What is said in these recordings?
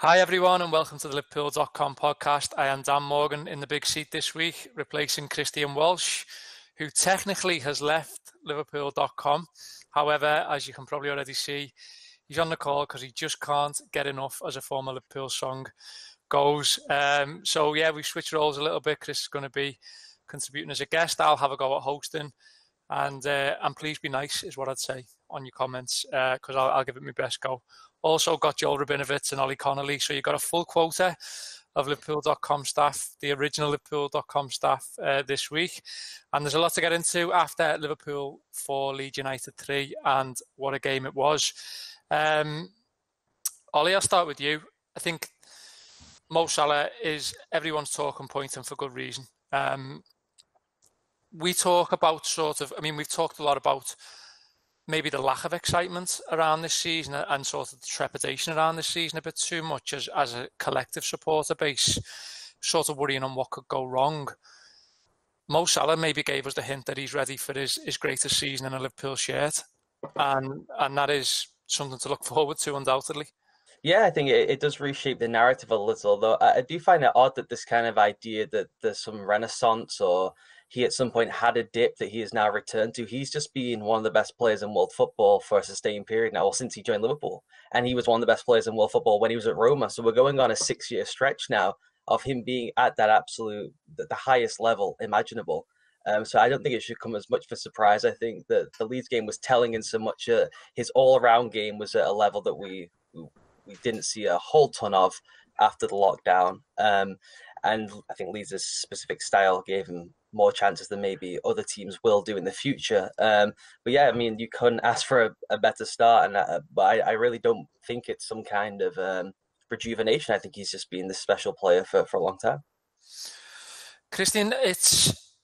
Hi, everyone, and welcome to the Liverpool.com podcast. I am Dan Morgan in the big seat this week, replacing Kristian Walsh, who technically has left Liverpool.com. However, as you can probably already see, he's on the call because he just can't get enough as a former Liverpool song goes. Um, so, yeah, we've switched roles a little bit. Chris is going to be contributing as a guest. I'll have a go at hosting. And, uh, and please be nice, is what I'd say on your comments, because uh, I'll, I'll give it my best go. Also got Joel Rabinowitz and Ollie Connolly. So you've got a full quota of Liverpool.com staff, the original Liverpool.com staff uh, this week. And there's a lot to get into after Liverpool 4, Leeds United 3, and what a game it was. Um, Ollie, I'll start with you. I think Mo Salah is everyone's talking point and for good reason. Um, we talk about sort of, I mean, we've talked a lot about maybe the lack of excitement around this season and sort of the trepidation around this season a bit too much as, as a collective supporter base, sort of worrying on what could go wrong. Mo Salah maybe gave us the hint that he's ready for his, his greatest season in a Liverpool shirt. And, and that is something to look forward to, undoubtedly. Yeah, I think it, it does reshape the narrative a little, though. I, I do find it odd that this kind of idea that there's some renaissance or he at some point had a dip that he has now returned to. He's just been one of the best players in world football for a sustained period now, well, since he joined Liverpool. And he was one of the best players in world football when he was at Roma. So we're going on a six year stretch now of him being at that absolute, the, the highest level imaginable. Um, so I don't think it should come as much of a surprise. I think that the Leeds game was telling in so much. Uh, his all-around game was at a level that we we didn't see a whole ton of after the lockdown. Um, and I think Leeds' specific style gave him more chances than maybe other teams will do in the future. Um, but yeah, I mean, you couldn't ask for a, a better start, and uh, but I, I, really don't think it's some kind of um, rejuvenation. I think he's just been this special player for, for a long time. Kristian, it's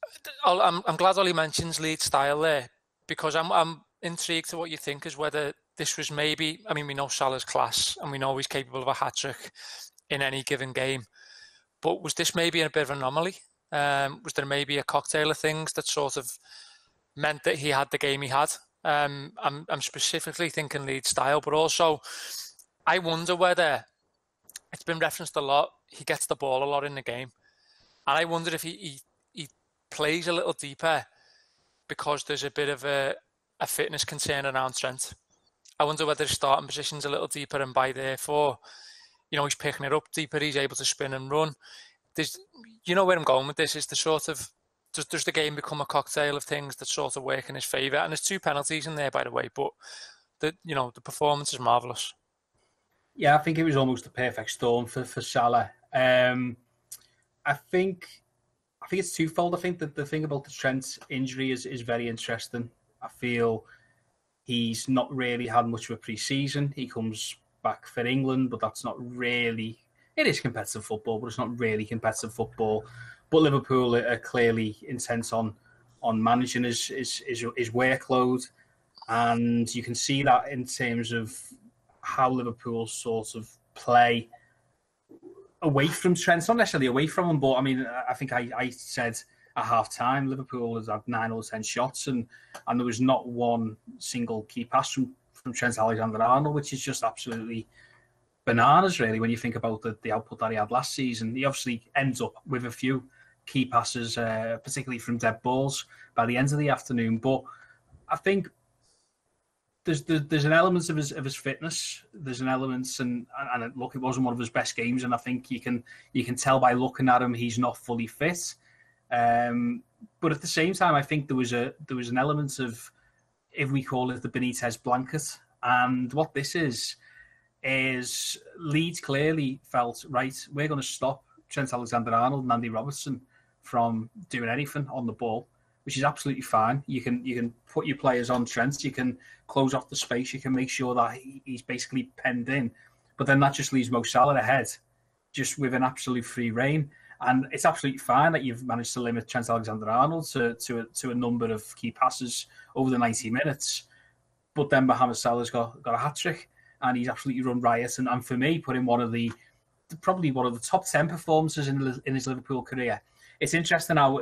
I'm I'm glad Ollie mentions Leeds style there because I'm I'm intrigued to what you think is whether this was maybe. I mean, we know Salah's class, and we know he's capable of a hat trick in any given game. But was this maybe a bit of an anomaly? Um, was there maybe a cocktail of things that sort of meant that he had the game he had? Um, I'm, I'm specifically thinking Leeds style, but also I wonder whether it's been referenced a lot. He gets the ball a lot in the game, and I wonder if he he, he plays a little deeper because there's a bit of a, a fitness concern around Trent. I wonder whether his starting position's a little deeper, and by therefore, you know, he's picking it up deeper. He's able to spin and run there's, you know where I'm going with this is the sort of does, does the game become a cocktail of things that sort of work in his favour? And there's two penalties in there, by the way, but the you know the performance is marvellous. Yeah, I think it was almost the perfect storm for for Salah. Um, I think I think it's twofold. I think that the thing about the Trent injury is is very interesting. I feel he's not really had much of a pre-season. He comes back for England, but that's not really it is competitive football, but it's not really competitive football. But Liverpool are clearly intent on on managing his his, his, his workload, and you can see that in terms of how Liverpool sort of play away from Trent, not necessarily away from him, but I mean, I think I, I said at half time Liverpool has had nine or ten shots, and and there was not one single key pass from from Trent Alexander Arnold, which is just absolutely bananas, really, when you think about the, the output that he had last season. He obviously ends up with a few key passes, uh, particularly from dead balls by the end of the afternoon. But I think there's there's an element of his of his fitness. There's an element, and and look, it wasn't one of his best games, and I think you can you can tell by looking at him he's not fully fit. Um, but at the same time, I think there was a there was an element of if we call it the Benitez blanket, and what this is is Leeds clearly felt right. We're going to stop Trent Alexander-Arnold and Andy Robertson from doing anything on the ball, which is absolutely fine. You can you can put your players on Trent. You can close off the space. You can make sure that he's basically penned in. But then that just leaves Mo Salah ahead, just with an absolute free reign. And it's absolutely fine that you've managed to limit Trent Alexander-Arnold to to a, to a number of key passes over the ninety minutes. But then Mohamed Salah's got got a hat trick and he's absolutely run riot. And, and for me, put in one of the probably one of the top ten performances in in his Liverpool career. It's interesting how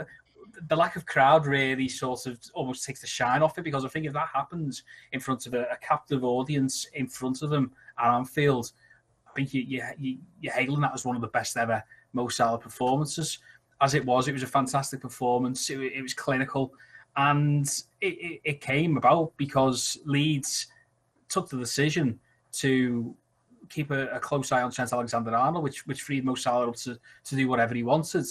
the lack of crowd really sort of almost takes the shine off it because I think if that happens in front of a, a captive audience in front of them at Anfield, I think you, you, you, you're hailing that as one of the best ever Mo Salah performances. As it was, it was a fantastic performance. It, it was clinical, and it, it, it came about because Leeds took the decision to keep a, a, close eye on Trent Alexander Arnold, which which freed Mo Salah up to, to do whatever he wanted,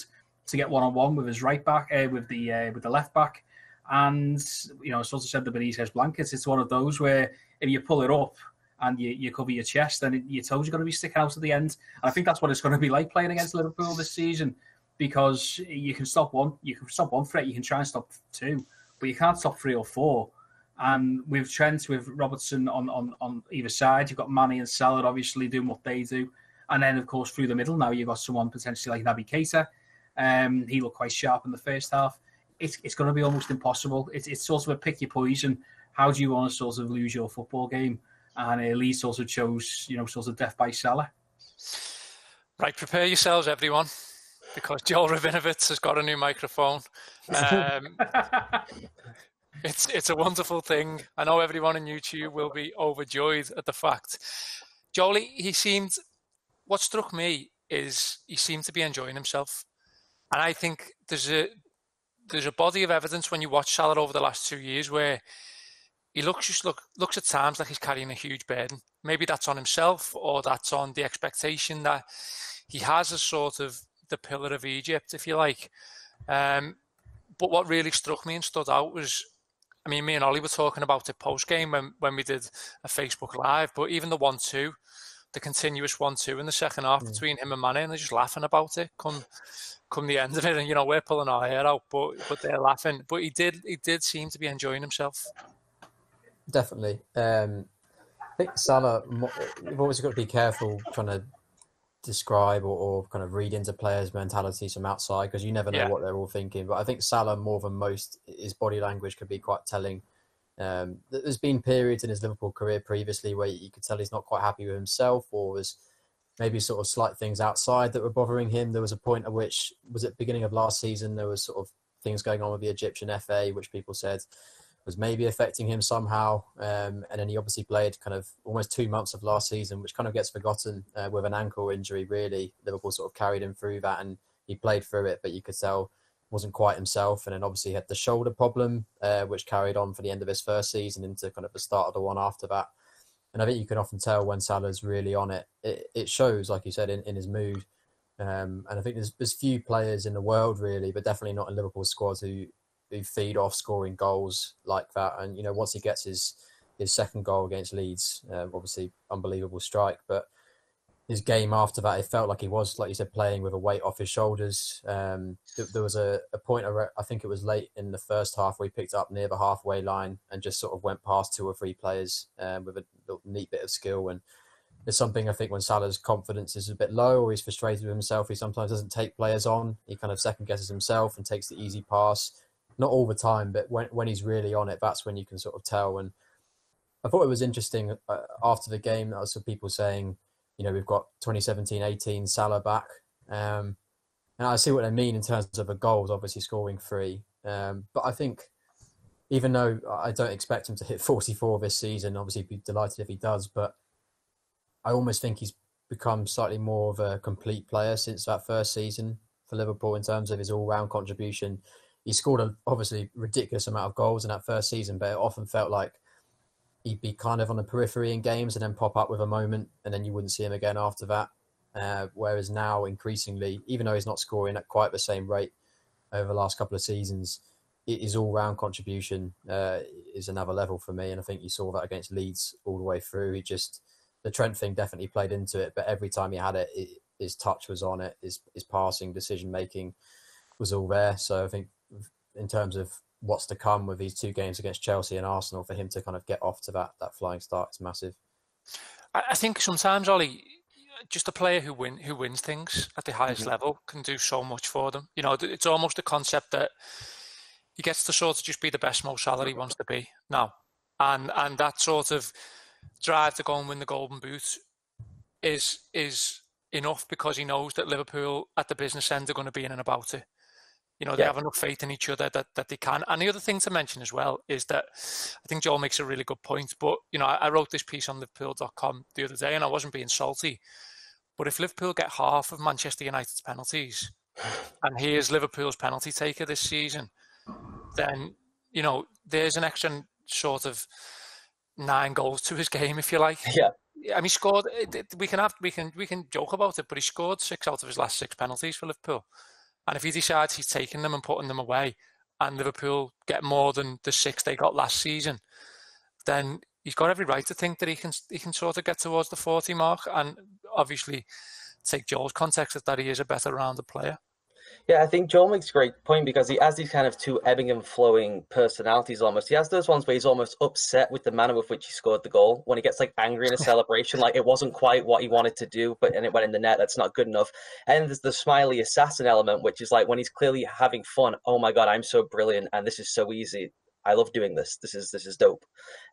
to get one on one with his right back, uh, with the uh, with the left back, and you know, sort of said the Benitez blankets. It's one of those where if you pull it up and you, you cover your chest, then your toes are going to be sticking out at the end. And I think that's what it's going to be like playing against Liverpool this season, because you can stop one, you can stop one threat, you can try and stop two, but you can't stop three or four. And with Trent, with Robertson on, on, on either side, you've got Mane and Salah obviously doing what they do. And then, of course, through the middle, now you've got someone potentially like Naby Keita. Um, he looked quite sharp in the first half. It's, it's going to be almost impossible. It's, it's sort of a pick your poison. How do you want to sort of lose your football game? And uh, Lee sort of chose, you know, sort of death by Salah. Right, prepare yourselves, everyone, because Joel Rabinowitz has got a new microphone. Um, it's it's a wonderful thing. I know everyone on YouTube will be overjoyed at the fact. Jolie, he seemed. What struck me is he seemed to be enjoying himself, and I think there's a there's a body of evidence when you watch Salah over the last two years where he looks just look looks at times like he's carrying a huge burden. Maybe that's on himself or that's on the expectation that he has a sort of the pillar of Egypt, if you like. Um, but what really struck me and stood out was I mean, me and Ollie were talking about it post game when, when we did a Facebook Live, but even the 1 2, the continuous 1 2 in the second half mm. between him and Mane, and they're just laughing about it come come the end of it. And, you know, we're pulling our hair out, but but they're laughing. But he did he did seem to be enjoying himself. Definitely. Um, I think Salah, you've always got to be careful trying to describe or, or, kind of read into players' mentalities from outside because you never know yeah. what they're all thinking. But I think Salah, more than most, his body language can be quite telling. Um, there's been periods in his Liverpool career previously where you could tell he's not quite happy with himself or was maybe sort of slight things outside that were bothering him. There was a point at which, was it beginning of last season, there was sort of things going on with the Egyptian FA, which people said was maybe affecting him somehow. Um, and then he obviously played kind of almost two months of last season, which kind of gets forgotten uh, with an ankle injury. Really, Liverpool sort of carried him through that, and he played through it, but you could tell wasn't quite himself. And then obviously had the shoulder problem, uh, which carried on for the end of his first season into kind of the start of the one after that. And I think you can often tell when Salah's really on it. It, it shows, like you said, in, in his mood. Um, and I think there's there's few players in the world really, but definitely not in Liverpool squads who who feed off scoring goals like that. And you know, once he gets his his second goal against Leeds, uh, obviously unbelievable strike, but his game after that, it felt like he was, like you said, playing with a weight off his shoulders. Um, there was a, a point, I think it was late in the first half, where he picked up near the halfway line and just sort of went past two or three players um, with a neat bit of skill. And it's something I think when Salah's confidence is a bit low or he's frustrated with himself, he sometimes doesn't take players on. He kind of second guesses himself and takes the easy pass not all the time, but when when he's really on it, that's when you can sort of tell. And I thought it was interesting uh, after the game. That was some people saying, you know, we've got 2017-18 Salah back, um, and I see what they mean in terms of the goals. Obviously, scoring three, um, but I think even though I don't expect him to hit 44 this season, obviously, be delighted if he does. But I almost think he's become slightly more of a complete player since that first season for Liverpool in terms of his all-round contribution he scored a obviously ridiculous amount of goals in that first season, but it often felt like he'd be kind of on the periphery in games and then pop up with a moment, and then you wouldn't see him again after that. Uh, whereas now, increasingly, even though he's not scoring at quite the same rate over the last couple of seasons, his all-round contribution uh, is another level for me, and I think you saw that against Leeds all the way through. He just the Trent thing definitely played into it, but every time he had it, it his touch was on it, his his passing, decision making was all there. So I think in terms of what's to come with these two games against Chelsea and Arsenal for him to kind of get off to that that flying start is massive. I think sometimes Ollie, just a player who win who wins things at the highest mm-hmm. level can do so much for them. You know, it's almost a concept that he gets to sort of just be the best Mo Salah he wants to be now, and and that sort of drive to go and win the Golden Boot is is enough because he knows that Liverpool at the business end are going to be in and about it. You know, they yeah. have enough faith in each other that, that they can. And the other thing to mention as well is that I think Joel makes a really good point. But, you know, I, I wrote this piece on Liverpool.com the other day and I wasn't being salty. But if Liverpool get half of Manchester United's penalties, and he is Liverpool's penalty taker this season, then you know there's an extra sort of nine goals to his game, if you like. Yeah. I mean, he scored. We can have we can we can joke about it, but he scored six out of his last six penalties for Liverpool. And if he decides he's taking them and putting them away, and Liverpool get more than the six they got last season, then he's got every right to think that he can he can sort of get towards the forty mark. And obviously, take Joel's context that he is a better rounded player. Yeah, I think Joel makes a great point because he has these kind of two ebbing and flowing personalities almost. He has those ones where he's almost upset with the manner with which he scored the goal. When he gets like angry in a celebration, like it wasn't quite what he wanted to do, but and it went in the net, that's not good enough. And there's the smiley assassin element, which is like when he's clearly having fun, oh my god, I'm so brilliant and this is so easy. I love doing this. This is this is dope.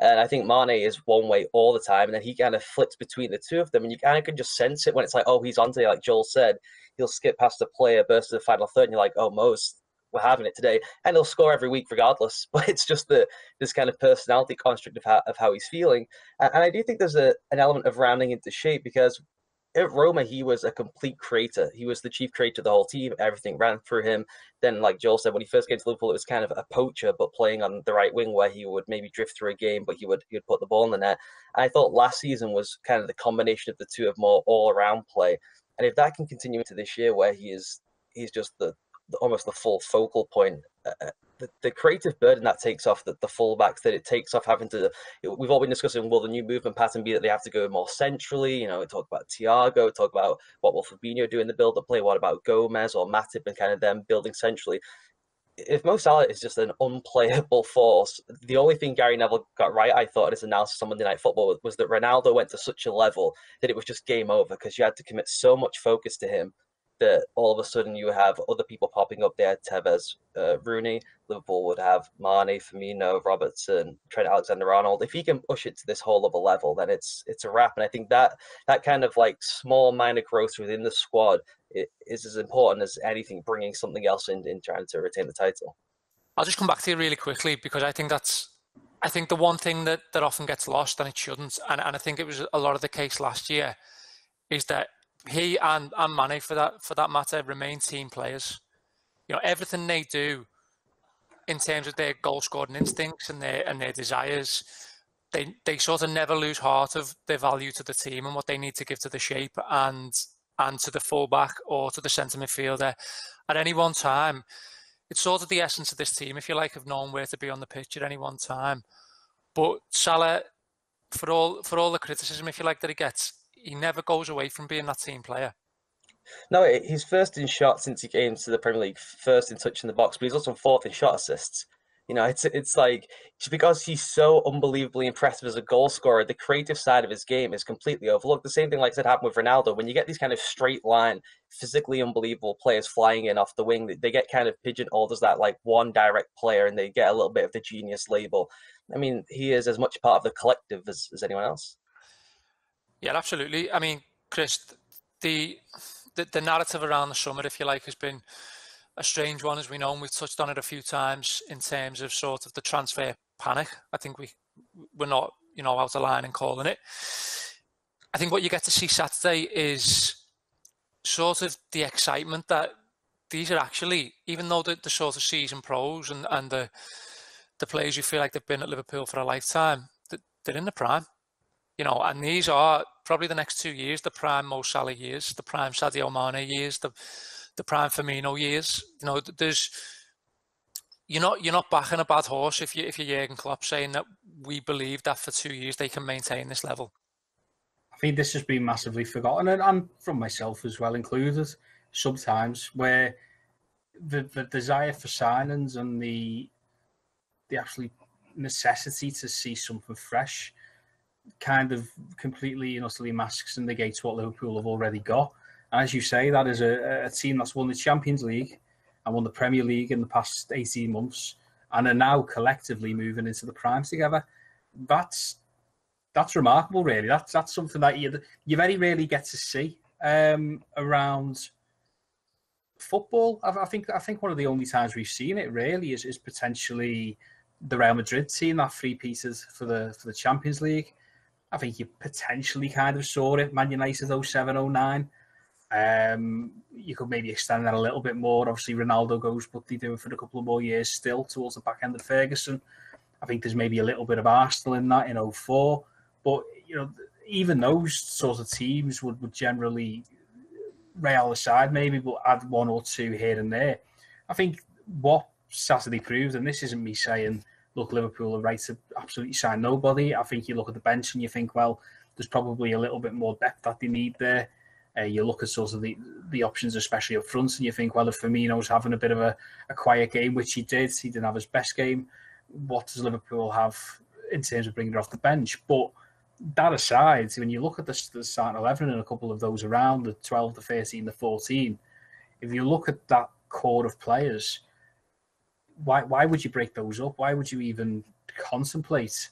And I think Mane is one way all the time, and then he kind of flips between the two of them, and you kind of can just sense it when it's like, oh, he's on today, like Joel said. He'll skip past the player, burst to the final third, and you're like, oh, Mose, we're having it today, and he'll score every week regardless. But it's just the this kind of personality construct of how of how he's feeling, and I do think there's a an element of rounding into shape because at Roma, he was a complete creator. He was the chief creator of the whole team. Everything ran through him. Then, like Joel said, when he first came to Liverpool, it was kind of a poacher, but playing on the right wing where he would maybe drift through a game, but he would he would put the ball in the net. And I thought last season was kind of the combination of the two of more all around play. And if that can continue into this year, where he is he's just the, the almost the full focal point uh, uh the, the creative burden that takes off the, the fullbacks that it takes off having to we've all been discussing will the new movement pattern be that they have to go more centrally? You know we talk about Thiago talk about what will Fabinho do in the build up play? What about Gomez or Matip and kind of them building centrally? If Mo Salah is just an unplayable force, the only thing Gary Neville got right, I thought, in his analysis on Monday Night Football was that Ronaldo went to such a level that it was just game over because you had to commit so much focus to him that all of a sudden you have other people popping up there. Tevez, uh, Rooney, Liverpool would have Mane, Firmino, Robertson, Trent Alexander-Arnold. If he can push it to this whole other level, then it's it's a wrap. And I think that that kind of like small minor growth within the squad is as important as anything bringing something else in in trying to retain the title. I'll just come back to you really quickly because I think that's I think the one thing that, that often gets lost and it shouldn't, and, and I think it was a lot of the case last year, is that he and, and Mane for that for that matter remain team players. You know, everything they do in terms of their goal scoring instincts and their and their desires, they they sort of never lose heart of their value to the team and what they need to give to the shape and and to the fullback or to the centre midfielder at any one time. It's sort of the essence of this team, if you like, of knowing where to be on the pitch at any one time. But Salah, for all for all the criticism, if you like, that he gets, he never goes away from being that team player. No, he's first in shot since he came to the Premier League, first in touch in the box, but he's also fourth in shot assists. You know, it's it's like because he's so unbelievably impressive as a goal scorer, the creative side of his game is completely overlooked. The same thing like I said happened with Ronaldo. When you get these kind of straight line, physically unbelievable players flying in off the wing, they get kind of pigeonholed as that like one direct player, and they get a little bit of the genius label. I mean, he is as much part of the collective as, as anyone else. Yeah, absolutely. I mean, Chris, the, the the narrative around the summer, if you like, has been a strange one, as we know, and we've touched on it a few times in terms of sort of the transfer panic. I think we we're not, you know, out of line in calling it. I think what you get to see Saturday is sort of the excitement that these are actually, even though the, the sort of season pros and, and the the players you feel like they've been at Liverpool for a lifetime, they're in the prime you know, and these are probably the next two years, the prime Mo Salah years, the prime Sadio Mane years, the the prime Firmino years. You know, there's you're not you're not backing a bad horse if you if you're Jurgen Klopp saying that we believe that for two years they can maintain this level. I think this has been massively forgotten, and, and from myself as well included. Sometimes where the the desire for signings and the the actually necessity to see something fresh kind of completely and utterly masks and negates what Liverpool have already got. And as you say, that is a, a team that's won the Champions League and won the Premier League in the past 18 months and are now collectively moving into the primes together. That's that's remarkable, really. That's that's something that you you very rarely get to see um, around football. I, I, think I think one of the only times we've seen it really is, is potentially the Real Madrid team that three pieces for the for the Champions League. I think you potentially kind of saw it, Man United 07 09. Um, you could maybe extend that a little bit more. Obviously, Ronaldo goes, but they do it for a couple of more years still towards the back end of Ferguson. I think there's maybe a little bit of Arsenal in that in 04. But, you know, even those sort of teams would, would generally rail aside maybe, but add one or two here and there. I think what Saturday proved, and this isn't me saying, look, Liverpool are right to absolutely sign nobody. I think you look at the bench and you think, well, there's probably a little bit more depth that they need there. Uh, you look at sort of the, the options, especially up front, and you think, well, if Firmino's having a bit of a, a quiet game, which he did, he didn't have his best game. What does Liverpool have in terms of bringing it off the bench? But that aside, when you look at the, the starting 11 and a couple of those around, the 12, the 13, the 14, if you look at that core of players, why, why would you break those up? Why would you even contemplate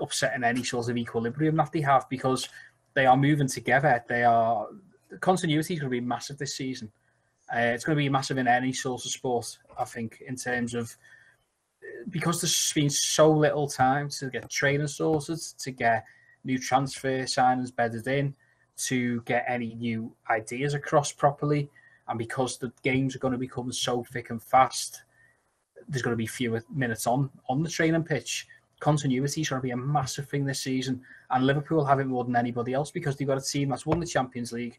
upsetting any sort of equilibrium that they have? Because they are moving together. They are the continuity is going to be massive this season. Uh, it's going to be massive in any sort of sport, I think, in terms of because there's been so little time to get training sorted, to get new transfer signings bedded in, to get any new ideas across properly, and because the games are going to become so thick and fast, there's going to be fewer minutes on on the training pitch. Continuity is going to be a massive thing this season, and Liverpool have it more than anybody else because they've got a team that's won the Champions League,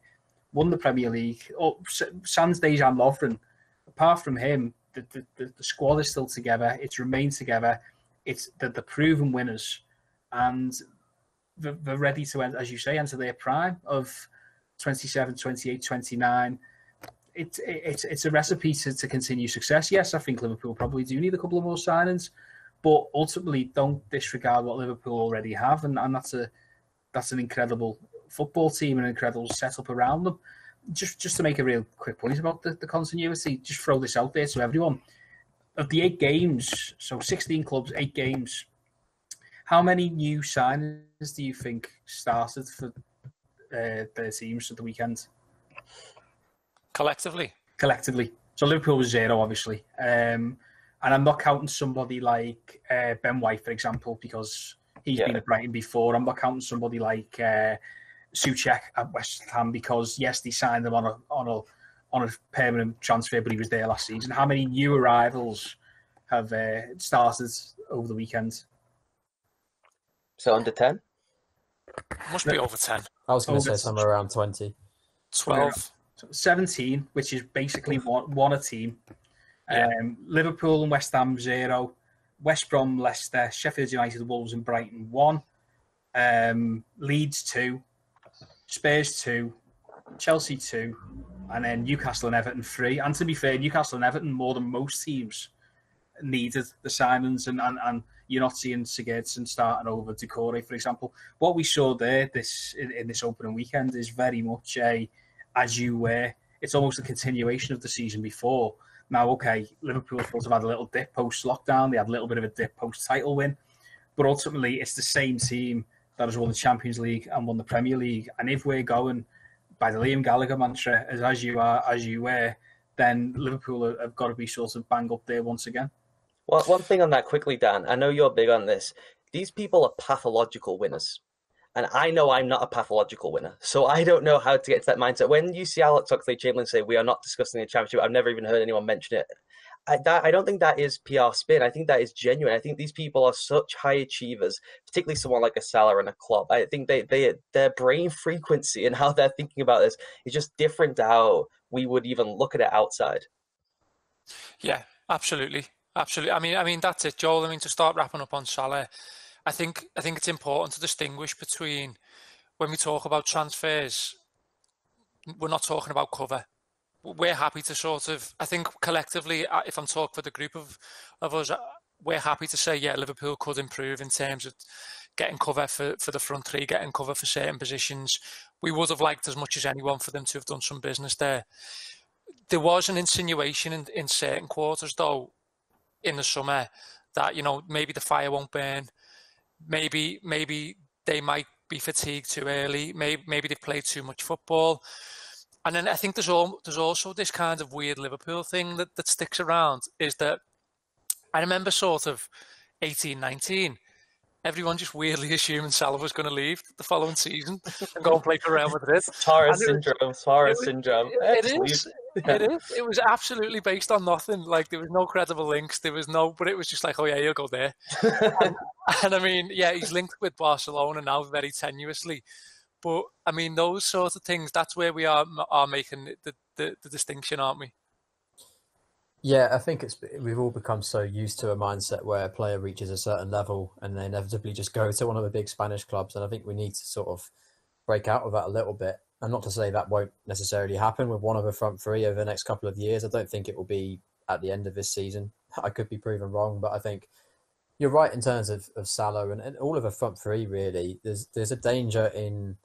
won the Premier League. Oh, sans Dejan Lovren, apart from him, the, the, the, squad is still together. It's remained together. It's the, the proven winners, and they're, they're ready to, as you say, enter their prime of 27, 28, 29. It, it, it's it's a recipe to, to continue success. Yes, I think Liverpool probably do need a couple of more signings, but ultimately don't disregard what Liverpool already have, and, and that's a that's an incredible football team and an incredible setup around them just just to make a real quick point about the, the continuity, just throw this out there to everyone. Of the eight games, so 16 clubs, eight games, how many new signings do you think started for uh, their teams at the weekend? Collectively? Collectively. So Liverpool was zero, obviously. Um, and I'm not counting somebody like uh, Ben White, for example, because he's yeah. been at Brighton before. I'm not counting somebody like uh, Soucek at West Ham because yes, they signed him on a on a on a permanent transfer, but he was there last season. How many new arrivals have uh, started over the weekend? So under ten? Must be over ten. I was going to say somewhere around twenty. Twelve. 17, which is basically one, one a team. Yeah. Um, Liverpool and West Ham zero, West Brom, Leicester, Sheffield United, Wolves, and Brighton one, um, Leeds two, Spurs two, Chelsea two, and then Newcastle and Everton three. And to be fair, Newcastle and Everton more than most teams needed the signings, and, and, and you're not seeing Sigurdsson starting over Doucouré, for example. What we saw there this in, in this opening weekend is very much a as you were. It's almost a continuation of the season before. Now, okay, Liverpool have had a little dip post lockdown. They had a little bit of a dip post title win, but ultimately, it's the same team that has won the Champions League and won the Premier League. And if we're going by the Liam Gallagher mantra, as, as you are, as you were, then Liverpool have got to be sort of bang up there once again. Well, one thing on that quickly, Dan. I know you're big on this. These people are pathological winners. And I know I'm not a pathological winner. So I don't know how to get to that mindset. When you see Alex Oxlade Chamberlain say, We are not discussing the championship, I've never even heard anyone mention it. I, that, I don't think that is PR spin. I think that is genuine. I think these people are such high achievers, particularly someone like a Salah and a Klopp. I think they, they their brain frequency and how they're thinking about this is just different to how we would even look at it outside. Yeah, absolutely, absolutely. I mean, I mean that's it, Joel. I mean, to start wrapping up on Salah, I think I think it's important to distinguish between when we talk about transfers. We're not talking about cover we're happy to sort of, I think collectively, uh, if I'm talking for the group of, of us, uh, we're happy to say, yeah, Liverpool could improve in terms of getting cover for, for the front three, getting cover for certain positions. We would have liked as much as anyone for them to have done some business there. There was an insinuation in, in certain quarters, though, in the summer that, you know, maybe the fire won't burn. Maybe, maybe they might be fatigued too early. Maybe, maybe they've played too much football and then I think there's all, there's also this kind of weird Liverpool thing that, that sticks around is that I remember sort of 18, 19, everyone just weirdly assuming Salah was going to leave the following season and go and play for Real Madrid. Suarez syndrome. Suarez syndrome. It, it is. It is. It was absolutely based on nothing. Like there was no credible links. There was no. But it was just like, oh yeah, you'll go there. and, and I mean, yeah, he's linked with Barcelona now very tenuously. But I mean, those sorts of things. That's where we are are making the, the, the distinction, aren't we? Yeah, I think it's we've all become so used to a mindset where a player reaches a certain level and they inevitably just go to one of the big Spanish clubs, and I think we need to sort of break out of that a little bit. And not to say that won't necessarily happen with one of the front three over the next couple of years. I don't think it will be at the end of this season. I could be proven wrong, but I think you're right in terms of, of Salah and, and all of the front three. Really, there's there's a danger in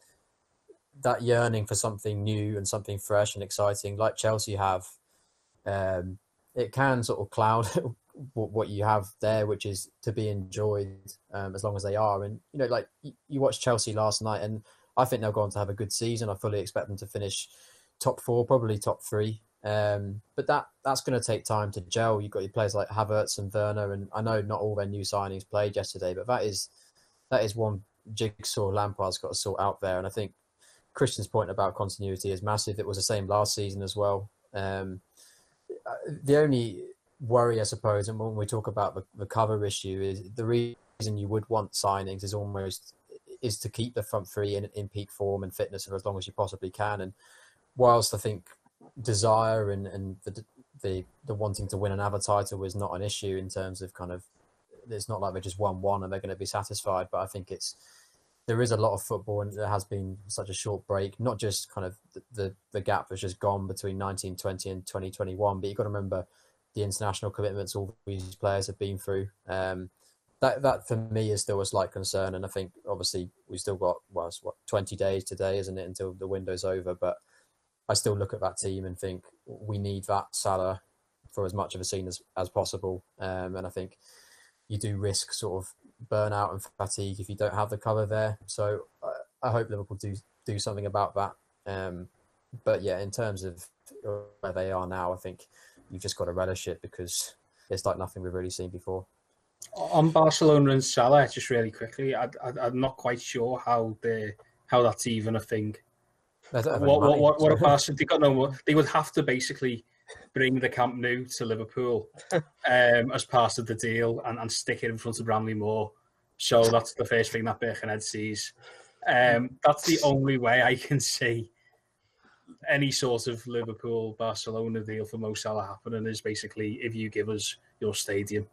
that yearning for something new and something fresh and exciting, like Chelsea have. Um, it can sort of cloud what you have there, which is to be enjoyed um, as long as they are. And you know, like you watched Chelsea last night, and I think they'll go on to have a good season. I fully expect them to finish top four, probably top three. Um, but that that's going to take time to gel. You've got your players like Havertz and Werner, and I know not all their new signings played yesterday, but that is that is one jigsaw Lampard's got to sort out there. And I think Kristian's point about continuity is massive. It was the same last season as well. Um, the only worry, I suppose, and when we talk about the, the cover issue, is the reason you would want signings is almost is to keep the front three in, in peak form and fitness for as long as you possibly can. And whilst I think desire and, and the, the the wanting to win another title is not an issue in terms of kind of it's not like they just won one and they're going to be satisfied. But I think it's there is a lot of football and there has been such a short break, not just kind of the, the, the gap that's just gone between 1920 and 2021, but you've got to remember the international commitments all these players have been through. Um, that, that for me is still a slight concern. And I think obviously we've still got, well, what, 20 days today, isn't it, until the window's over. But I still look at that team and think we need that Salah for as much of a scene as, as possible. Um, and I think you do risk sort of burnout and fatigue if you don't have the cover there. So I, I hope Liverpool do do something about that. Um, but yeah, in terms of where they are now, I think you've just got to relish it because it's like nothing we've really seen before. On Barcelona and Salah, just really quickly, I, am not quite sure how they how that's even a thing. What, what, what, what, a Barcelona, they got no They would have to basically bring the Camp Nou to Liverpool um, as part of the deal and, and stick it in front of Bramley Moore. So that's the first thing that Birkenhead sees. Um, that's the only way I can see any sort of Liverpool Barcelona deal for Mo Salah happening is basically if you give us your stadium.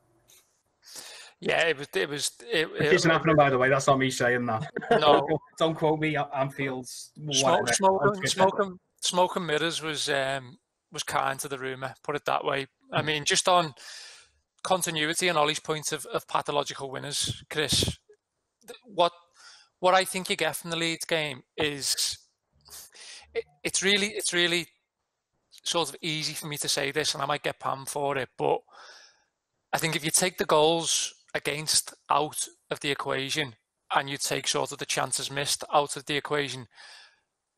Yeah, it was. It was. It, it isn't happening, by the way. That's not me saying that. No, don't quote me. Anfield's smoke, smoke, smoke, and, smoke and mirrors was um, was kind to the rumor. Put it that way. I hmm. mean, just on continuity and Ollie's point of, of pathological winners, Chris. What what I think you get from the Leeds game is it, it's really it's really sort of easy for me to say this, and I might get panned for it, but I think if you take the goals against out of the equation and you take sort of the chances missed out of the equation,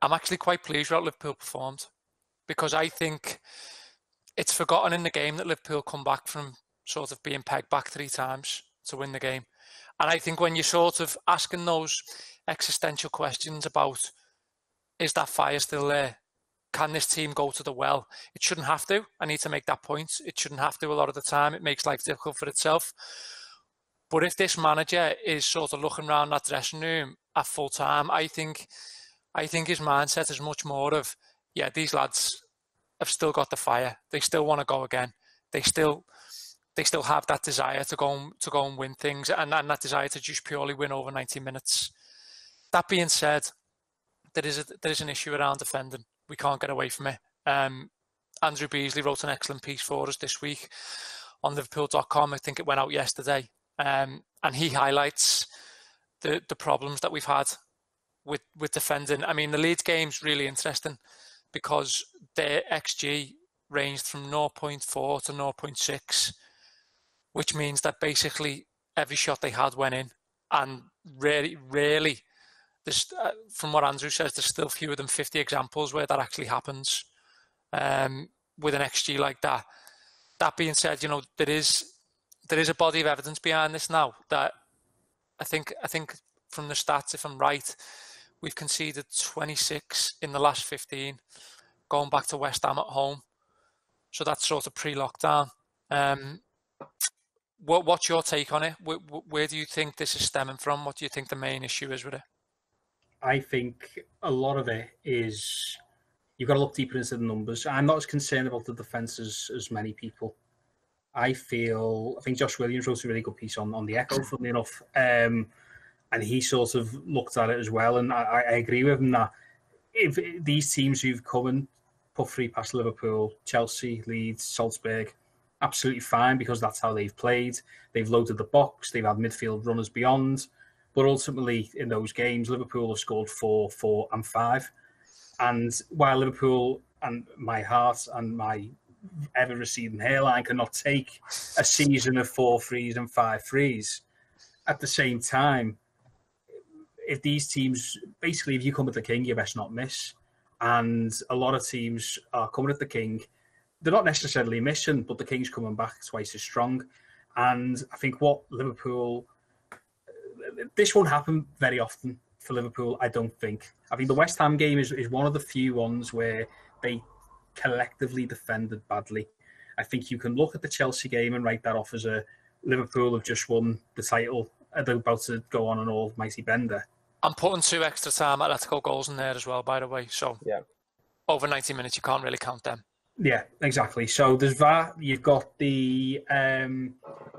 I'm actually quite pleased with how Liverpool performed because I think it's forgotten in the game that Liverpool come back from sort of being pegged back three times to win the game. And I think when you're sort of asking those existential questions about is that fire still there? Can this team go to the well? It shouldn't have to. I need to make that point. It shouldn't have to a lot of the time. It makes life difficult for itself. But if this manager is sort of looking around that dressing room at full time, I think I think his mindset is much more of, yeah, these lads have still got the fire. They still want to go again. They still they still have that desire to go and, to go and win things and, and that desire to just purely win over 90 minutes. That being said, there is a, there is an issue around defending. We can't get away from it. Um, Andrew Beasley wrote an excellent piece for us this week on Liverpool.com. I think it went out yesterday, um, and he highlights the the problems that we've had with with defending. I mean, the Leeds game's really interesting because their xG ranged from 0.4 to 0.6 which means that basically every shot they had went in, and really, really, uh, from what Andrew says, there's still fewer than 50 examples where that actually happens um, with an XG like that. That being said, you know there is there is a body of evidence behind this now that I think I think from the stats, if I'm right, we've conceded 26 in the last 15, going back to West Ham at home. So that's sort of pre-lockdown. Um, what, what's your take on it? Where, where, do you think this is stemming from? What do you think the main issue is with it? I think a lot of it is you've got to look deeper into the numbers. I'm not as concerned about the defence as, as many people. I feel I think Josh Williams wrote a really good piece on, on the Echo, funnily enough. Um, and he sort of looked at it as well. And I, I agree with him that if these teams who've come and put three past Liverpool, Chelsea, Leeds, Salzburg, absolutely fine because that's how they've played. They've loaded the box, they've had midfield runners beyond. But ultimately, in those games, Liverpool have scored four, four, and five. And while Liverpool and my heart and my ever receding hairline cannot take a season of four threes and five threes, at the same time, if these teams basically, if you come at the king, you best not miss. And a lot of teams are coming at the king. They're not necessarily missing, but the king's coming back twice as strong. And I think what Liverpool, this won't happen very often for Liverpool, I don't think. I think the West Ham game is, is one of the few ones where they collectively defended badly. I think you can look at the Chelsea game and write that off as a Liverpool have just won the title. They're about to go on an almighty bender. I'm putting two extra time Atletico goals in there as well, by the way. So yeah, over 90 minutes, you can't really count them. Yeah, exactly. So there's that. You've got the um,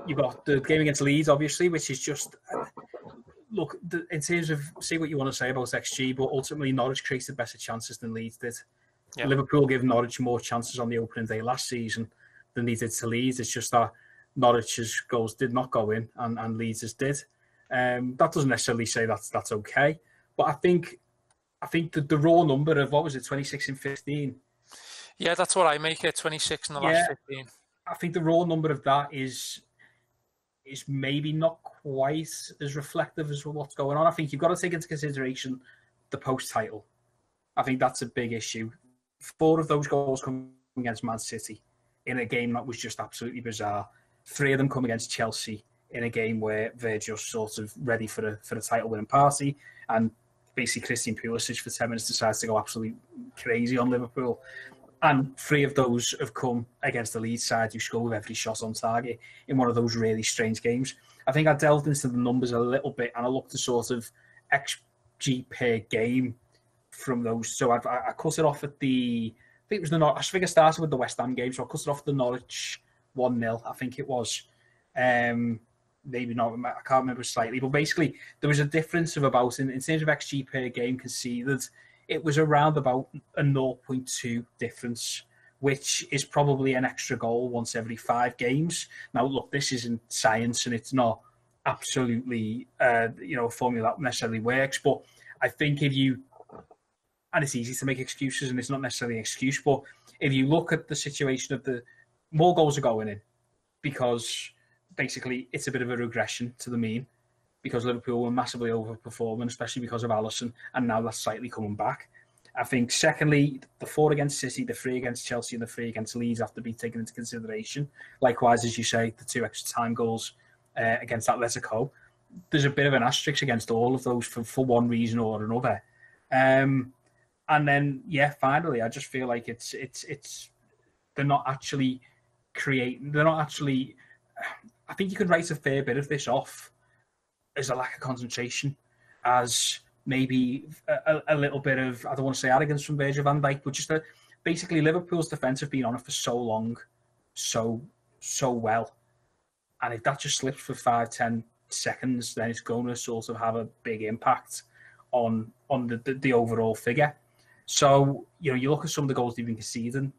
you've got the game against Leeds, obviously, which is just look the, in terms of see what you want to say about XG, but ultimately Norwich created better chances than Leeds did. Yeah. Liverpool gave Norwich more chances on the opening day last season than they did to Leeds. It's just that Norwich's goals did not go in and, and Leeds's did. Um, that doesn't necessarily say that's that's okay, but I think I think the, the raw number of what was it, twenty six and fifteen. Yeah, that's what I make it. Twenty six in the yeah, last fifteen. I think the raw number of that is is maybe not quite as reflective as what's going on. I think you've got to take into consideration the post title. I think that's a big issue. Four of those goals come against Man City in a game that was just absolutely bizarre. Three of them come against Chelsea in a game where they're just sort of ready for a for a title winning party, and basically Christian Pulisic for ten minutes decides to go absolutely crazy on Liverpool. And three of those have come against the Leeds side who score with every shot on target in one of those really strange games. I think I delved into the numbers a little bit and I looked at sort of XG per game from those. So I, I cut it off at the, I think it was the, I think I started with the West Ham game, so I cut it off the Norwich 1 0, I think it was. Um, maybe not, I can't remember slightly, but basically there was a difference of about, in, in terms of XG per game conceded, it was around about a 0.2 difference, which is probably an extra goal once every five games. Now, look, this isn't science and it's not absolutely, uh, you know, a formula that necessarily works, but I think if you, and it's easy to make excuses and it's not necessarily an excuse, but if you look at the situation of the more goals are going in because basically it's a bit of a regression to the mean because Liverpool were massively overperforming, especially because of Alisson, and now that's slightly coming back. I think, secondly, the four against City, the three against Chelsea, and the three against Leeds have to be taken into consideration. Likewise, as you say, the two extra time goals uh, against Atletico. There's a bit of an asterisk against all of those for, for one reason or another. Um, and then, yeah, finally, I just feel like it's it's it's they're not actually creating. They're not actually. I think you could write a fair bit of this off as a lack of concentration, as maybe a, a, little bit of I don't want to say arrogance from Virgil van Dijk, but just a, basically Liverpool's defence have been on it for so long, so so well, and if that just slips for five ten seconds, then it's going to sort of have a big impact on on the, the, the overall figure. So you know you look at some of the goals they've been conceding.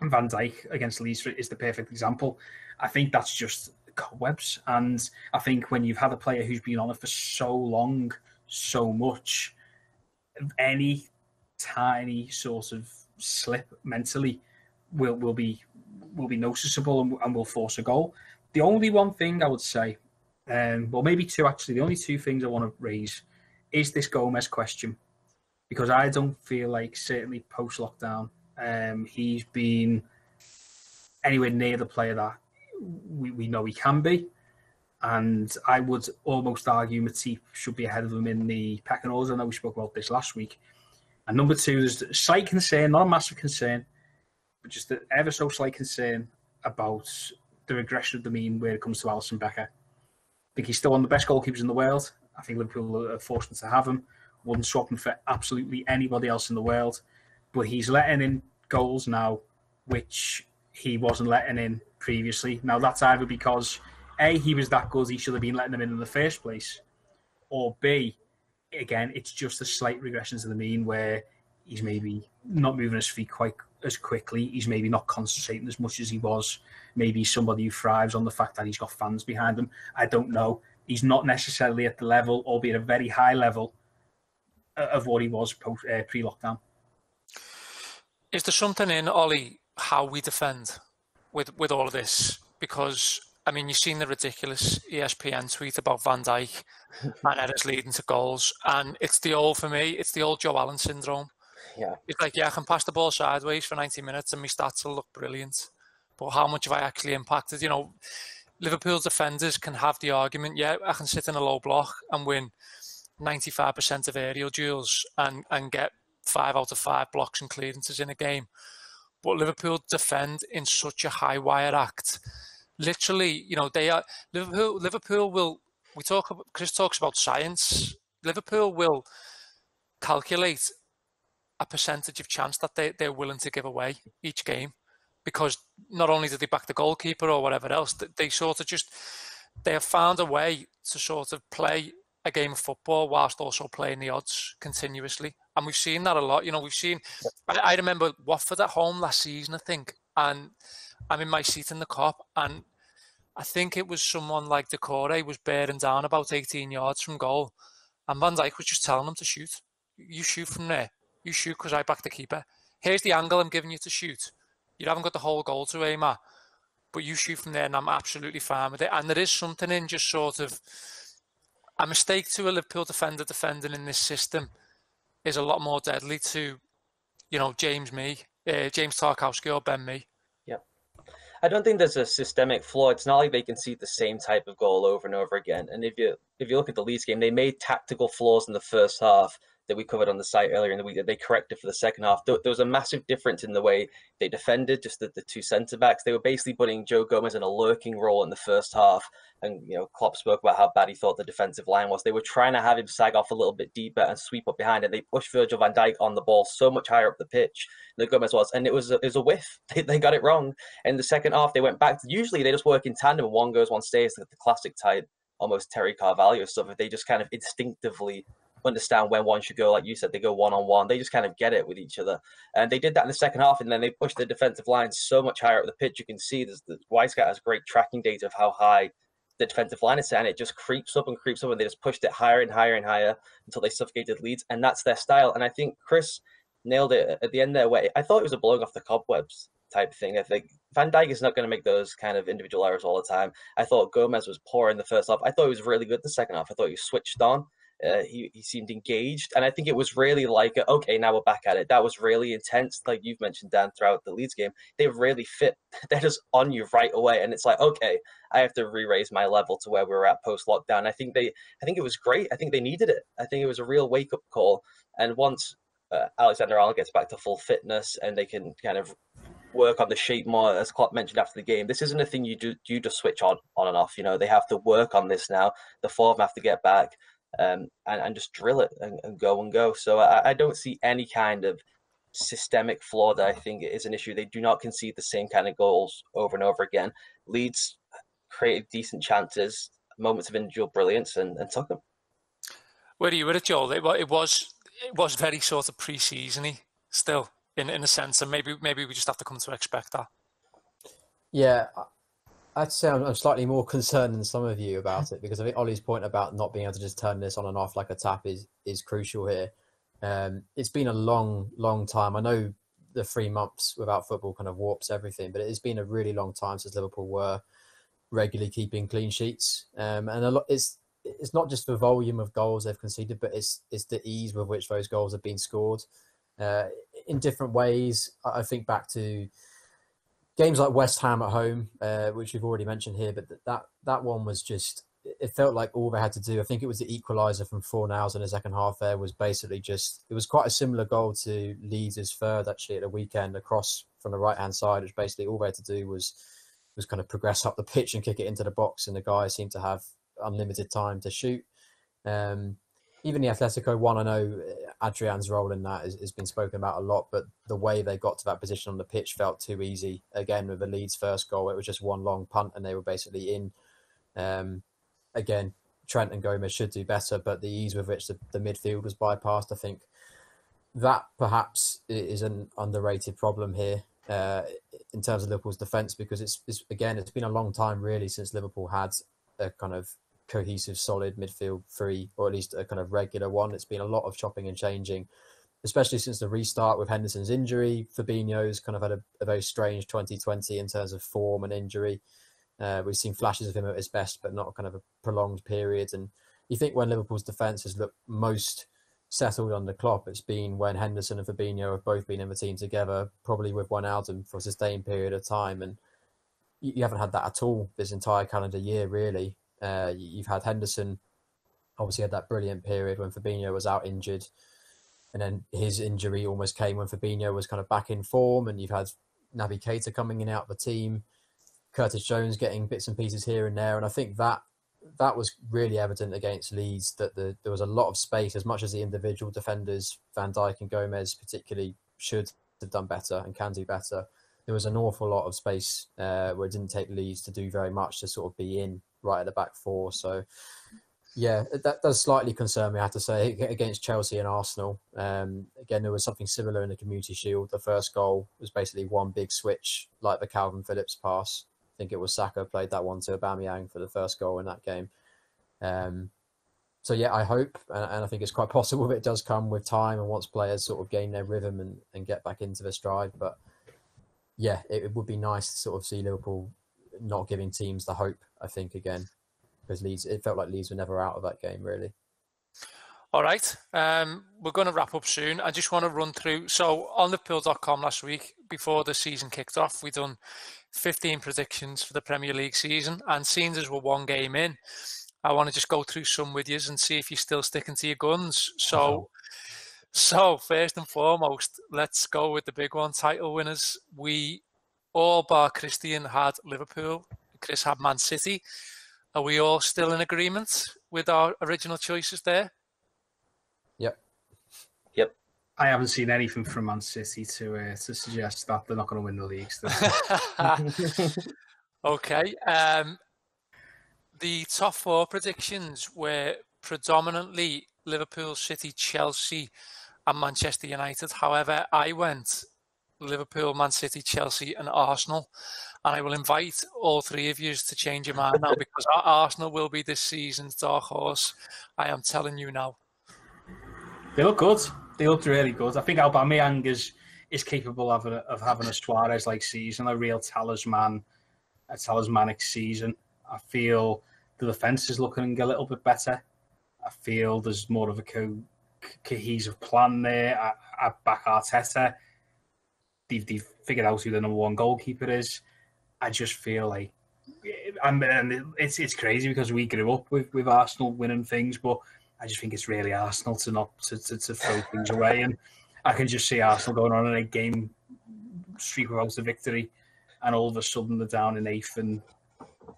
Van Dijk against Leeds is the perfect example. I think that's just cobwebs. And I think when you've had a player who's been on it for so long, so much, any tiny sort of slip mentally will will be will be noticeable and, and will force a goal. The only one thing I would say, um, well, maybe two actually. The only two things I want to raise is this Gomez question because I don't feel like certainly post lockdown um, he's been anywhere near the player that we, we know he can be. and I would almost argue Matip should be ahead of him in the pecking order. I know we spoke about this last week. And number two, there's a slight concern, not a massive concern, but just an ever so slight concern about the regression of the mean where it comes to Alisson Becker. I think he's still one of the best goalkeepers in the world. I think Liverpool are fortunate to have him. Wouldn't swap him for absolutely anybody else in the world. But he's letting in goals now, which he wasn't letting in previously. Now that's either because a he was that good, he should have been letting them in in the first place, or B, again it's just a slight regression to the mean where he's maybe not moving his feet quite as quickly. He's maybe not concentrating as much as he was. Maybe somebody who thrives on the fact that he's got fans behind him. I don't know. He's not necessarily at the level, albeit a very high level, of what he was uh, pre-lockdown. Is there something in Ollie how we defend with with all of this? Because I mean, you've seen the ridiculous ESPN tweet about Van Dijk and errors leading to goals, and it's the old for me. It's the old Joe Allen syndrome. Yeah, it's like yeah, I can pass the ball sideways for ninety minutes, and my stats will look brilliant. But how much have I actually impacted? You know, Liverpool's defenders can have the argument. Yeah, I can sit in a low block and win ninety-five percent of aerial duels and and get five out of five blocks and clearances in a game. But Liverpool defend in such a high wire act literally, you know, they are Liverpool. Liverpool will. We talk. Chris talks about science. Liverpool will calculate a percentage of chance that they they're willing to give away each game, because not only do they back the goalkeeper or whatever else, they sort of just they have found a way to sort of play a game of football whilst also playing the odds continuously. And we've seen that a lot. You know, we've seen. I, remember Watford at home last season, I think, and I'm in my seat in the Kop, and I think it was someone like Doucouré was bearing down about 18 yards from goal, and Van Dijk was just telling him to shoot. You shoot from there. You shoot because I back the keeper. Here's the angle I'm giving you to shoot. You haven't got the whole goal to aim at, but you shoot from there, and I'm absolutely fine with it. And there is something in just sort of a mistake to a Liverpool defender defending in this system is a lot more deadly to, you know, James Me, uh, James Tarkowski or Ben Mee. Yeah. I don't think there's a systemic flaw. It's not like they can see the same type of goal over and over again. And if you if you look at the Leeds game, they made tactical flaws in the first half that we covered on the site earlier in the week that they corrected for the second half. There, was a massive difference in the way they defended, just the, the two centre backs. They were basically putting Joe Gomez in a lurking role in the first half. And, you know, Klopp spoke about how bad he thought the defensive line was. They were trying to have him sag off a little bit deeper and sweep up behind it. They pushed Virgil van Dijk on the ball so much higher up the pitch than Gomez was. And it was a, it was a whiff. They, they got it wrong. In the second half, they went back. To, usually they just work in tandem. One goes, one stays. The classic type almost Terry Carvalho stuff. They just kind of instinctively understand when one should go. Like you said, they go one on one. They just kind of get it with each other. And they did that in the second half, and then they pushed the defensive line so much higher up the pitch. You can see there's the Wyscout has great tracking data of how high the defensive line is and it just creeps up and creeps up, and they just pushed it higher and higher and higher until they suffocated Leeds, and that's their style. And I think Chris nailed it at the end there. Where I thought it was a blowing off the cobwebs type thing. I think Van Dijk is not going to make those kind of individual errors all the time. I thought Gomez was poor in the first half. I thought he was really good the second half. I thought he switched on. Uh, he, he seemed engaged, and I think it was really like, okay, now we're back at it. That was really intense, like you've mentioned, Dan, throughout the Leeds game. They really fit. They're just on you right away, and it's like, okay, I have to re-raise my level to where we were at post lockdown. I think they, I think it was great. I think they needed it. I think it was a real wake up call. And once uh, Alexander Arnold gets back to full fitness, and they can kind of work on the shape more, as Klopp mentioned after the game. This isn't a thing you do you just switch on on and off. You know, they have to work on this now. The form have to get back um, and, and just drill it and, and go and go. So I, I, don't see any kind of systemic flaw that I think is an issue. They do not concede the same kind of goals over and over again. Leeds created decent chances, moments of individual brilliance, and, and took them. Where are you with it, Joel? It, it was it was very sort of pre-seasony still, in in a sense, and maybe maybe we just have to come to expect that. Yeah, I'd say I'm, I'm, slightly more concerned than some of you about it because I think Ollie's point about not being able to just turn this on and off like a tap is is crucial here. Um, it's been a long, long time. I know the three months without football kind of warps everything, but it's been a really long time since Liverpool were regularly keeping clean sheets. Um, and a lot, it's it's not just the volume of goals they've conceded, but it's it's the ease with which those goals have been scored uh, in different ways. I think back to games like West Ham at home, uh, which we've already mentioned here, but that that one was just it felt like all they had to do, I think it was the equaliser from Fornals in the second half there, was basically just, it was quite a similar goal to Leeds' third actually at the weekend across from the right hand side, which basically all they had to do was was kind of progress up the pitch and kick it into the box, and the guy seemed to have unlimited time to shoot. Um, even the Atletico one, I know Adrian's role in that has, has, been spoken about a lot, but the way they got to that position on the pitch felt too easy. Again, with the Leeds first goal, it was just one long punt and they were basically in. Um, again, Trent and Gomez should do better, but the ease with which the, the midfield was bypassed, I think that perhaps is an underrated problem here uh, in terms of Liverpool's defence because it's, it's, again it's been a long time really since Liverpool had a kind of cohesive, solid midfield three, or at least a kind of regular one. It's been a lot of chopping and changing, especially since the restart with Henderson's injury. Fabinho's kind of had a, a very strange 2020 in terms of form and injury. Uh, we've seen flashes of him at his best, but not kind of a prolonged period. And you think when Liverpool's defence has looked most settled under Klopp, it's been when Henderson and Fabinho have both been in the team together, probably with one out and for a sustained period of time. And you haven't had that at all this entire calendar year, really. Uh, you've had Henderson, obviously had that brilliant period when Fabinho was out injured, and then his injury almost came when Fabinho was kind of back in form, and you've had Naby Keita coming in out of the team, Curtis Jones getting bits and pieces here and there, and I think that that was really evident against Leeds that the, there was a lot of space as much as the individual defenders, Van Dijk and Gomez particularly, should have done better and can do better. There was an awful lot of space uh, where it didn't take Leeds to do very much to sort of be in right at the back four. So, yeah, that does slightly concern me, I have to say, against Chelsea and Arsenal. Um, again, there was something similar in the Community Shield. The first goal was basically one big switch, like the Kalvin Phillips pass. I think it was Saka played that one to Aubameyang for the first goal in that game. Um, so yeah, I hope, and, and, I think it's quite possible that it does come with time and once players sort of gain their rhythm and, and get back into the stride. But yeah, it, it would be nice to sort of see Liverpool not giving teams the hope. I think again because Leeds it felt like Leeds were never out of that game really. All right, um, we're going to wrap up soon. I just want to run through. So on Liverpool.com last week, before the season kicked off, we done 15 predictions for the Premier League season, and seeing as we're one game in, I want to just go through some with you and see if you're still sticking to your guns. So, so first and foremost, let's go with the big one: title winners. We all bar Kristian had Liverpool. Chris had Man City. Are we all still in agreement with our original choices there? Yep. Yep. I haven't seen anything from Man City to uh, to suggest that they're not going to win the league. okay. Um, the top four predictions were predominantly Liverpool, City, Chelsea, and Manchester United. However, I went Liverpool, Man City, Chelsea, and Arsenal. And I will invite all three of you to change your mind now because Arsenal will be this season's dark horse. I am telling you now. They look good. They look really good. I think Aubameyang is is capable of, a, of having a Suarez like season, a real talisman, a talismanic season. I feel the defense is looking a little bit better. I feel there's more of a co- cohesive plan there. I, I back Arteta they've, they've figured out who the number one goalkeeper is. I just feel like, and, it's it's crazy because we grew up with, with Arsenal winning things, but I just think it's really Arsenal to not to, to, to throw things away, and I can just see Arsenal going on in a game streak without a victory, and all of a sudden they're down in eighth, and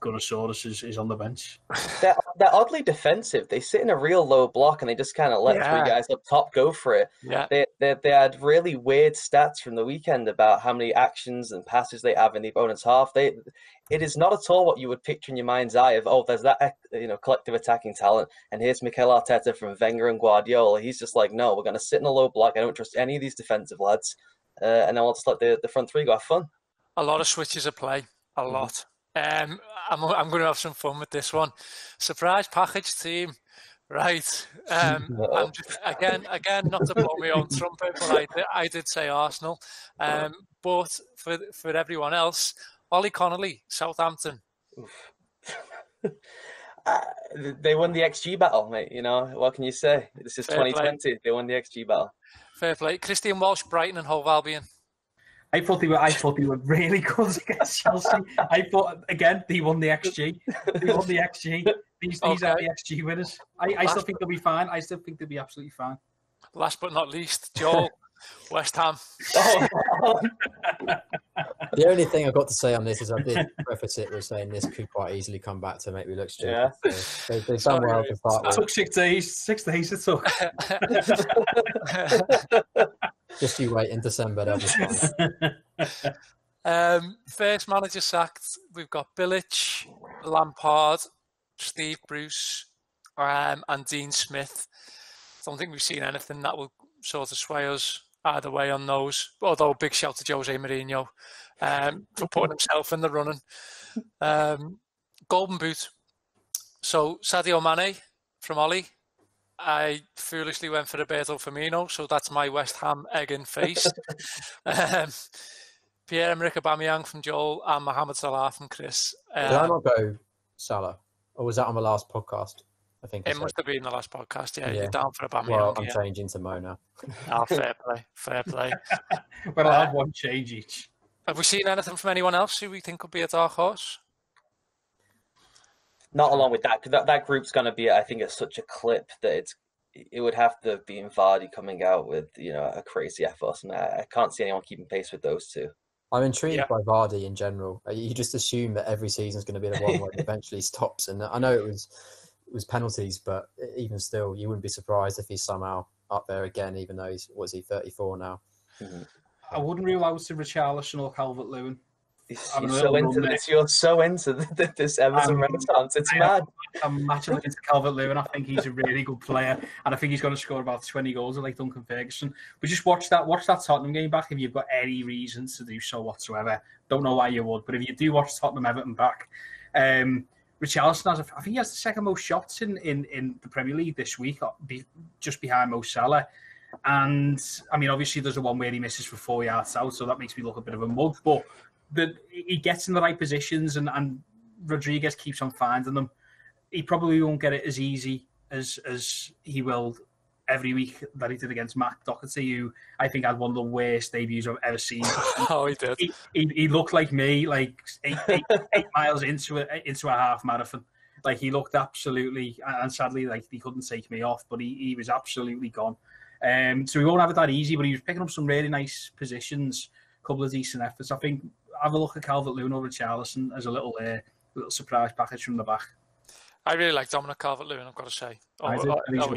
Gunnersaurus is, is on the bench. They're, they're oddly defensive. They sit in a real low block and they just kind of let yeah. three guys up top go for it. Yeah. They, they, they had really weird stats from the weekend about how many actions and passes they have in the opponent's half. They, it is not at all what you would picture in your mind's eye of, oh, there's that you know collective attacking talent, and here's Mikel Arteta from Wenger and Guardiola. He's just like, no, we're going to sit in a low block. I don't trust any of these defensive lads, uh, and I want to let the, the front three go have fun. A lot of switches of play, a mm-hmm. Um, I'm, I'm going to have some fun with this one. Surprise package team. Right. Um, just, again, again, not to blow my own trumpet, but I, I did say Arsenal. Um, but for for everyone else, Ollie Connolly, Southampton. uh, they won the XG battle, mate. You know what can you say? This is Fair 2020. Play. They won the XG battle. Fair play. Kristian Walsh, Brighton, and Hove Albion. I thought they were. I thought they were really good against Chelsea. I thought again they won the XG. They won the XG. These, these okay. are the XG winners. I, I still think they'll be fine. I still think they'll be absolutely fine. Last but not least, Joel, West Ham. Oh. the only thing I've got to say on this is I did preface it with saying this could quite easily come back to make me look stupid. Yeah. So they, they've done well to start It took six days. Six days it took. Just you wait in December. Um, first manager sacked. We've got Bilic, Lampard, Steve Bruce, um, and Dean Smith. Don't think we've seen anything that will sort of sway us either way on those. Although big shout to Jose Mourinho um, for putting himself in the running. Um, golden boot. So Sadio Mane from Ollie. I foolishly went for Roberto Firmino, so that's my West Ham egg in face. um, Pierre-Emerick Aubameyang from Joel and Mohamed Salah from Chris. Um, Did I not go Salah? Or was that on the last podcast? I think it must have been the last podcast. Yeah, yeah. you're down for Aubameyang. Well, I'm yeah. changing to Mona. oh, fair play, fair play. well, I'll have one change each. Have we seen anything from anyone else who we think could be a dark horse? Not along with that, because that, that group's going to be, I think, it's such a clip that it's it would have to be Vardy coming out with you know a crazy effort, and I, I can't see anyone keeping pace with those two. I'm intrigued yeah. by Vardy in general. Uh, you just assume that every season is going to be the one where it eventually stops. And I know it was it was penalties, but even still, you wouldn't be surprised if he's somehow up there again, even though he's was he 34 now. Mm-hmm. I wouldn't rule out to Richarlison or Calvert Lewin. You're so into this. You're so into this Everton Renaissance. It's I mad. I'm matching into Calvert Lewin. I think he's a really good player, and I think he's going to score about 20 goals like Duncan Ferguson. But just watch that. Watch that Tottenham game back if you've got any reason to do so whatsoever. Don't know why you would, but if you do watch Tottenham Everton back, um, Richarlison has, a, I think he has the second most shots in, in, in the Premier League this week, uh, just behind Mo Salah. And I mean, obviously, there's a one where he misses for four yards out, so that makes me look a bit of a mug. But the, he gets in the right positions, and, and Rodriguez keeps on finding them. He probably won't get it as easy as as he will every week that he did against Matt Doherty, who I think had one of the worst debuts I've ever seen. oh, he did. He, he, he looked like me, like eight, eight, eight miles into a into a half marathon. Like he looked absolutely, and sadly, like he couldn't take me off, but he, he was absolutely gone. Um, so he won't have it that easy, but he was picking up some really nice positions, a couple of decent efforts. I think have a look at Calvert Lewin over Richarlison as a little uh, little surprise package from the back. I really like Dominic Calvert Lewin. I've got to say, oh, oh,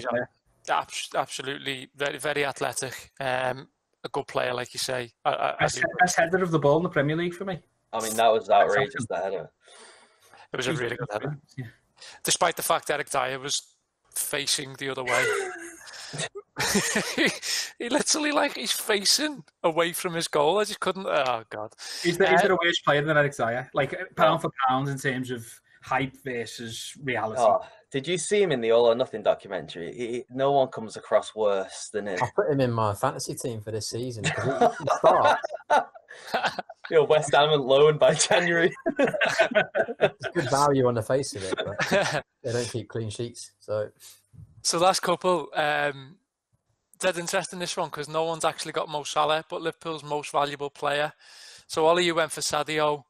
oh, absolutely very very athletic, um, a good player, like you say. I, I, best, best header of the ball in the Premier League for me. I mean, that was outrageous. That header. It was a really good header, yeah. despite the fact Eric Dier was facing the other way. he literally like he's facing away from his goal. I just couldn't. Oh god, he's the, he's uh, the worst player than Eric Dier. Like pound for pound in terms of hype versus reality. Oh, did you see him in the All or Nothing documentary? He, no one comes across worse than him. I put him in my fantasy team for this season. Your West Ham and loan by January. it's good value on the face of it, but they don't keep clean sheets. So, so last couple, um, dead interesting this one because no one's actually got Mo Salah, but Liverpool's most valuable player. So Ollie, you went for Sadio.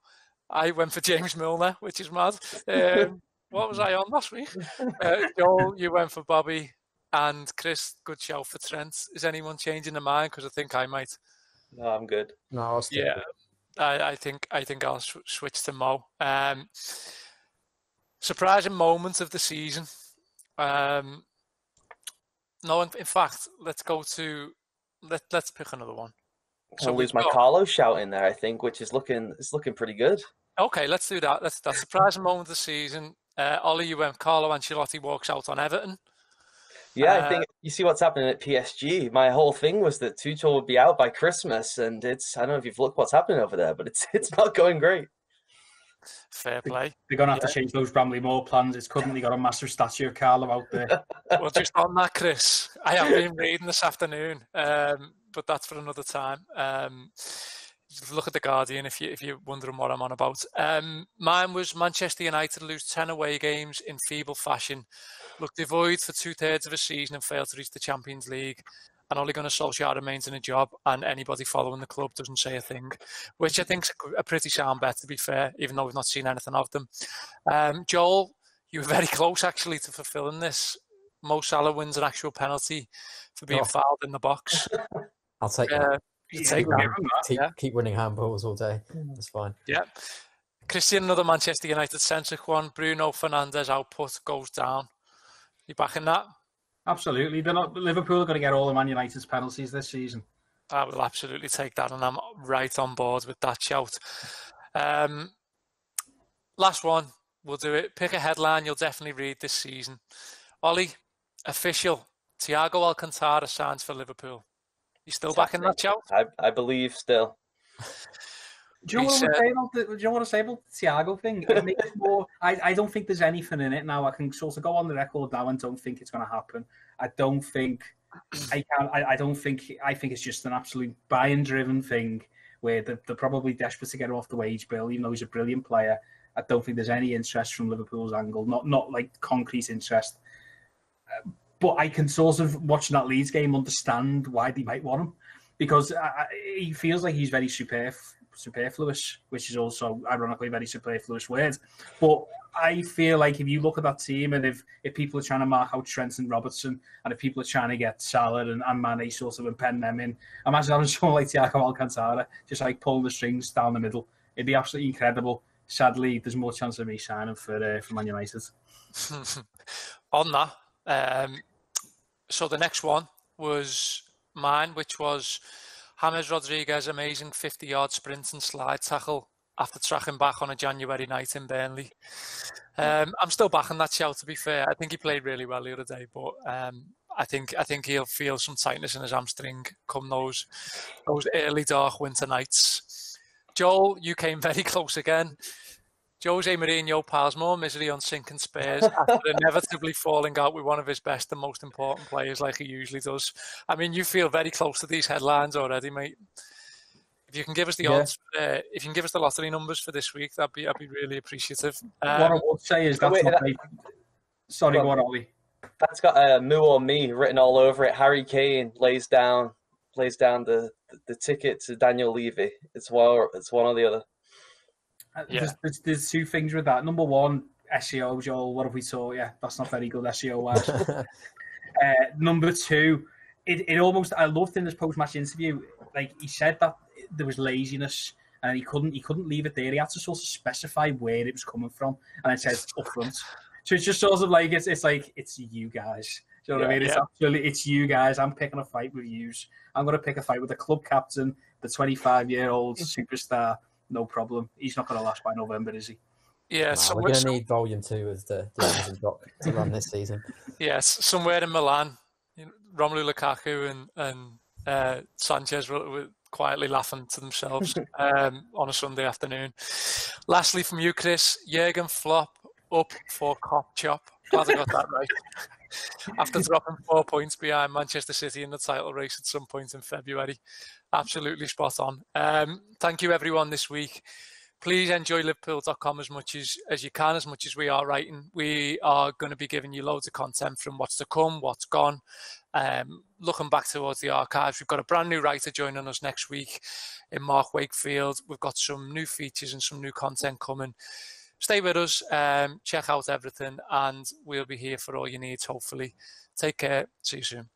I went for James Milner, which is mad. Um, what was I on last week? Uh, Joel, you went for Bobby, and Chris, good show for Trent. Is anyone changing their mind? Because I think I might. No, I'm good. No, I'll stay yeah, I, I, think I think I'll switch to Mo. Um, surprising moment of the season. Um, no, in, in fact, let's go to let let's pick another one. So lose my got... Carlos shout in there, I think, which is looking it's looking pretty good. Okay, let's do that. That's that surprising moment of the season. Uh, Ollie, you went Carlo Ancelotti walks out on Everton. Yeah, uh, I think you see what's happening at PSG. My whole thing was that Tuchel would be out by Christmas, and it's I don't know if you've looked what's happening over there, but it's it's not going great. Fair play. They're going to have yeah. to change those Bramley-Moore plans. It's currently got a massive statue of Carlo out there. well, just on that, Chris, I have been reading this afternoon, um, but that's for another time. Um, look at the Guardian if you if you're wondering what I'm on about. Um, mine was Manchester United lose ten away games in feeble fashion, look devoid for two thirds of a season and fail to reach the Champions League and Ole Gunnar Solskjaer remains in a job, and anybody following the club doesn't say a thing, which I think is a pretty sound bet, to be fair, even though we've not seen anything of them. Um, Joel, you were very close actually to fulfilling this. Mo Salah wins an actual penalty for being oh. fouled in the box. I'll take uh, that. take that. Keep, yeah. keep winning handballs all day. That's fine. Yeah. Kristian, another Manchester United centric one. Bruno Fernandes output goes down. You backing that? Absolutely. They're not Liverpool are going to get all of Man United's penalties this season. I will absolutely take that, and I'm right on board with that shout. Um, last one, we'll do it. Pick a headline you'll definitely read this season. Ollie, official. Thiago Alcantara signs for Liverpool. You still back in that shout? I, I believe still. Do you, know what I about the, do you know what I say about the Thiago thing? It makes more, I, I don't think there's anything in it now. I can sort of go on the record now and don't think it's going to happen. I don't think I can. I, I don't think. I think it's just an absolute buy-and-driven thing where they're, they're, probably desperate to get him off the wage bill, even though he's a brilliant player. I don't think there's any interest from Liverpool's angle, not not like concrete interest. Uh, but I can sort of watching that Leeds game understand why they might want him because I, he feels like he's very superf- superfluous, which is also ironically very superfluous word. But I feel like if you look at that team and if, if people are trying to mark out Trent and Robertson and if people are trying to get Salah and, and Mane sort of and pen them in, imagine having someone like Thiago Alcantara just like pulling the strings down the middle. It'd be absolutely incredible. Sadly, there's more chance of me signing for uh, for Man United. On that, um, so the next one was mine, which was James Rodriguez amazing 50 yard sprint and slide tackle after tracking back on a January night in Burnley. Um, I'm still backing that shout. To be fair, I think he played really well the other day, but um, I think I think he'll feel some tightness in his hamstring come those those early dark winter nights. Joel, you came very close again. Jose Mourinho piles more misery on sinking Spurs after inevitably falling out with one of his best and most important players, like he usually does. I mean, you feel very close to these headlines already, mate. If you can give us the yeah. odds, uh, if you can give us the lottery numbers for this week, that'd be I'd be really appreciative. Um, what I would say is that's wait, not that, Sorry, well, go on, Ollie. That's got uh, "Moo on Me" written all over it. Harry Kane lays down lays down the, the, the ticket to Daniel Levy. It's one it's one or the other. Yeah. There's, there's, there's, two things with that. Number one, SEO, Joel. What have we saw? Yeah, that's not very good SEO wise. uh, number two, it, it almost I loved in this post match interview. Like he said that there was laziness and he couldn't he couldn't leave it there. He had to sort of specify where it was coming from, and it says up front. So it's just sort of like it's it's like it's you guys. Do you know yeah, what I mean? It's actually it's you guys. I'm picking a fight with yous. I'm going to pick a fight with the club captain, the 25 year old superstar no problem. He's not going to last by November, is he? Yeah, no, we're going to need volume two of the, the Amazon doc to run this season. Yes, somewhere in Milan, you know, Romelu Lukaku and and uh, Sanchez were, were, quietly laughing to themselves um, on a Sunday afternoon. Lastly, from you, Chris, Jurgen Flop up for cop chop. Glad I got that right. After dropping four points behind Manchester City in the title race at some point in February. Absolutely spot on. Um, thank you, everyone, this week. Please enjoy Liverpool.com as much as, as you can, as much as we are writing. We are going to be giving you loads of content from what's to come, what's gone. Um, looking back towards the archives, we've got a brand new writer joining us next week in Mark Wakefield. We've got some new features and some new content coming. Stay with us, um, check out everything, and we'll be here for all you need, hopefully. Take care. See you soon.